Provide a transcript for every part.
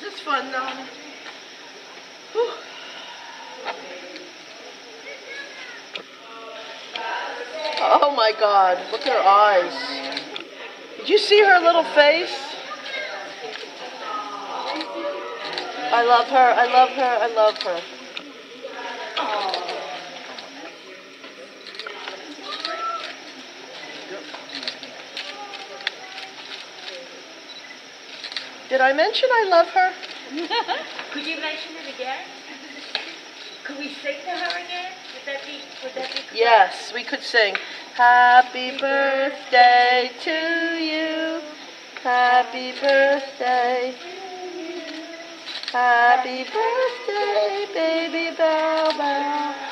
Is this fun though? Whew. Oh my god, look at her eyes. Did you see her little face? I love her, I love her, I love her. Did I mention I love her? Could you mention it again? Could we sing to her again? Would that be, would that be? correct? Yes, we could sing. Happy birthday to you. Happy birthday. Happy birthday, baby Bao Bao.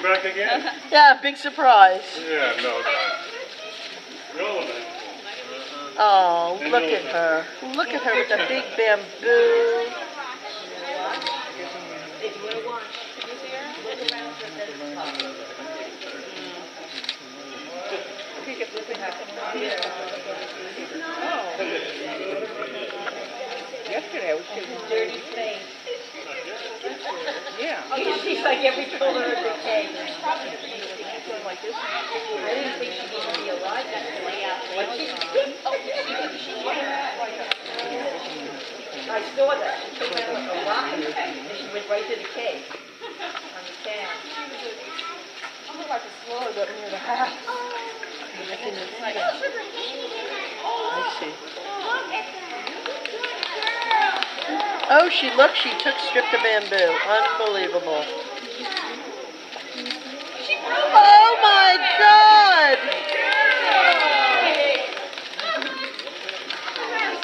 You're back again? Yeah, big surprise. Yeah, no, no. Oh, look at her. Look at her with the big bamboo. If you wanna watch, look around for the. Yesterday I was shooting Dirty face. Yeah. She's like every color of the cake. Like this. I didn't think she'd even be alive to lay out. But she's, oh, she, she I saw that. She came out like a rocket and she went right to the cake on the can. I'm about to slow it up near the house. Oh, I oh, can see it. I see. Oh, she look, she took stripped of bamboo. Unbelievable. Oh my God!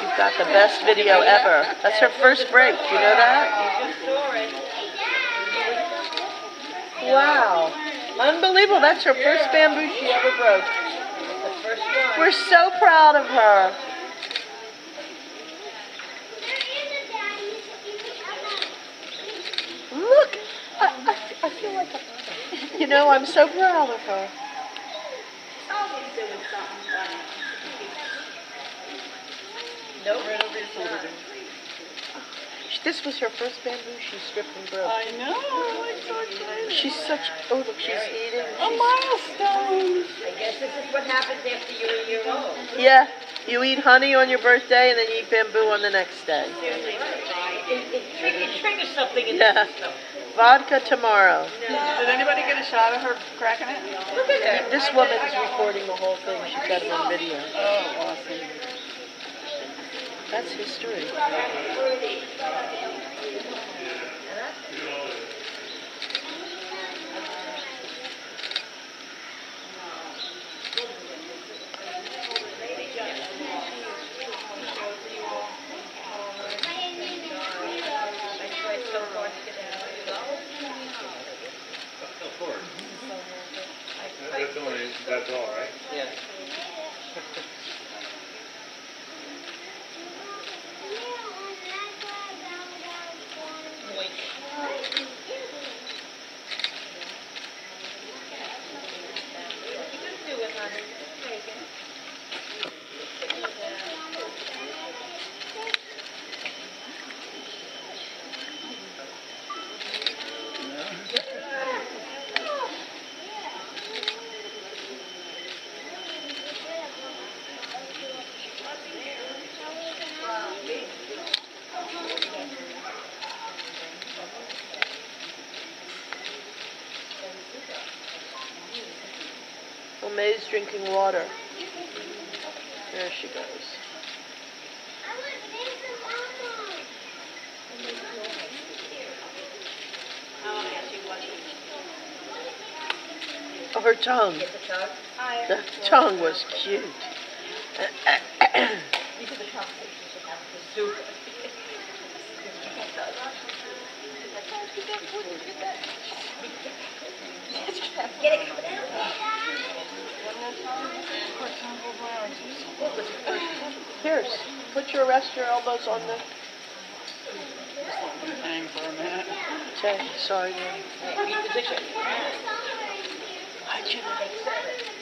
You've got the best video ever. That's her first break. You know that? Wow. Unbelievable. That's her first bamboo she ever broke. We're so proud of her. Look, I, I, I feel like a, you know, I'm so proud of her. Nope. Right over your shoulder. This was her first bamboo she stripped and broke. I know. I'm so excited. She's such, oh look, she's eating. A milestone. I guess this is what happens after you're a year old. Yeah, you eat honey on your birthday and then you eat bamboo on the next day. It, it, trigger, it triggers something in Yeah. the system. Vodka tomorrow. Did anybody get a shot of her cracking it? Look at her. This woman's recording the whole thing. She's got it on video. Oh, awesome. That's history. I tried so hard to get out. Of course. That's only, that's all, right? Yeah. Well, May's drinking water. There she goes. Oh, her tongue. The tongue. Was cute. These are the chopsticks you should have for soup. Get it. Pierce, put your rest your elbows on the. Hang for a minute. Okay, sorry. man. Reposition. How'd you know?